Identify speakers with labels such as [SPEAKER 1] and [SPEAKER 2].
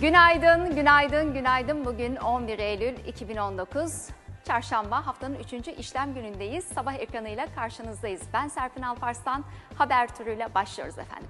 [SPEAKER 1] Günaydın, günaydın, günaydın. Bugün 11 Eylül 2019. Çarşamba haftanın 3. işlem günündeyiz. Sabah ekranıyla karşınızdayız. Ben Serpin Alparslan. Haber turuyla başlıyoruz efendim.